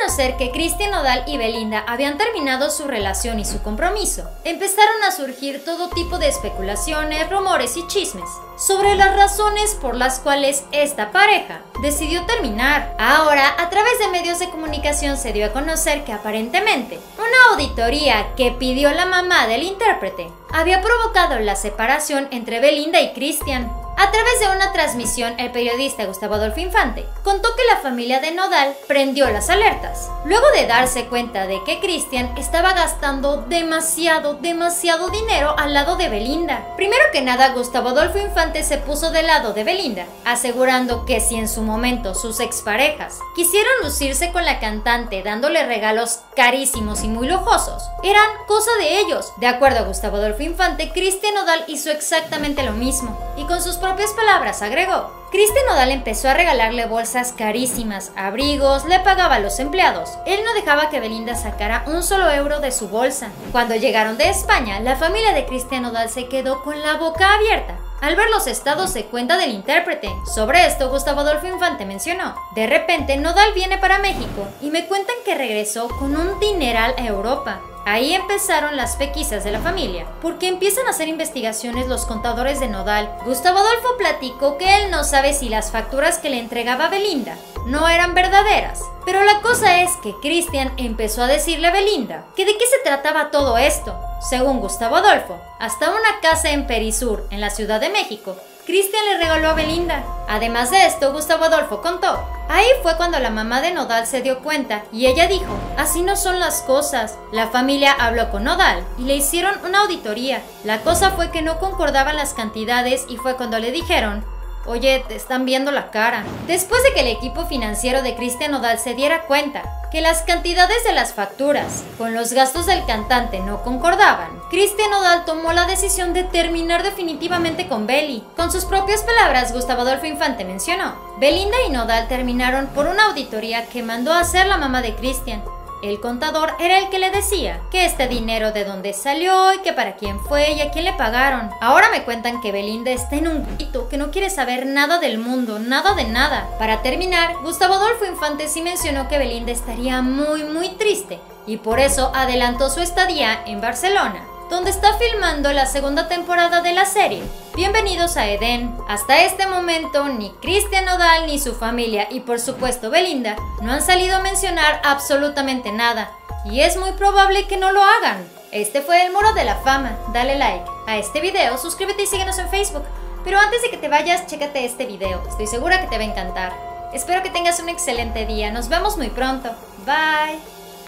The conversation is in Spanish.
conocer que Cristian Nodal y Belinda habían terminado su relación y su compromiso, empezaron a surgir todo tipo de especulaciones, rumores y chismes sobre las razones por las cuales esta pareja decidió terminar. Ahora, a través de medios de comunicación se dio a conocer que aparentemente una auditoría que pidió la mamá del intérprete había provocado la separación entre Belinda y Cristian. A través de una transmisión, el periodista Gustavo Adolfo Infante contó que la familia de Nodal prendió las alertas, luego de darse cuenta de que Cristian estaba gastando demasiado, demasiado dinero al lado de Belinda. Primero que nada, Gustavo Adolfo Infante se puso del lado de Belinda, asegurando que si en su momento sus exparejas quisieron lucirse con la cantante dándole regalos carísimos y muy lujosos, eran cosa de ellos. De acuerdo a Gustavo Adolfo Infante, Cristian Nodal hizo exactamente lo mismo, y con sus propias palabras agregó, Cristian Nodal empezó a regalarle bolsas carísimas, abrigos, le pagaba a los empleados. Él no dejaba que Belinda sacara un solo euro de su bolsa. Cuando llegaron de España, la familia de Cristian Nodal se quedó con la boca abierta al ver los estados de cuenta del intérprete. Sobre esto, Gustavo Adolfo Infante mencionó, de repente Nodal viene para México y me cuentan que regresó con un dineral a Europa. Ahí empezaron las pequisas de la familia, porque empiezan a hacer investigaciones los contadores de Nodal. Gustavo Adolfo platicó que él no sabe si las facturas que le entregaba Belinda no eran verdaderas. Pero la cosa es que Christian empezó a decirle a Belinda que de qué se trataba todo esto. Según Gustavo Adolfo, hasta una casa en Perisur, en la Ciudad de México, Cristian le regaló a Belinda. Además de esto, Gustavo Adolfo contó. Ahí fue cuando la mamá de Nodal se dio cuenta y ella dijo, así no son las cosas. La familia habló con Nodal y le hicieron una auditoría. La cosa fue que no concordaban las cantidades y fue cuando le dijeron, Oye, te están viendo la cara. Después de que el equipo financiero de Cristian Nodal se diera cuenta que las cantidades de las facturas con los gastos del cantante no concordaban, Cristian Nodal tomó la decisión de terminar definitivamente con Belly. Con sus propias palabras, Gustavo Adolfo Infante mencionó, Belinda y Nodal terminaron por una auditoría que mandó a hacer la mamá de Cristian, el contador era el que le decía que este dinero de dónde salió y que para quién fue y a quién le pagaron. Ahora me cuentan que Belinda está en un grito, que no quiere saber nada del mundo, nada de nada. Para terminar, Gustavo Adolfo Infante sí mencionó que Belinda estaría muy muy triste y por eso adelantó su estadía en Barcelona donde está filmando la segunda temporada de la serie. Bienvenidos a Eden. Hasta este momento, ni Cristian Nodal ni su familia y por supuesto Belinda no han salido a mencionar absolutamente nada, y es muy probable que no lo hagan. Este fue el Muro de la Fama. Dale like a este video, suscríbete y síguenos en Facebook. Pero antes de que te vayas, chécate este video. Estoy segura que te va a encantar. Espero que tengas un excelente día. Nos vemos muy pronto. Bye.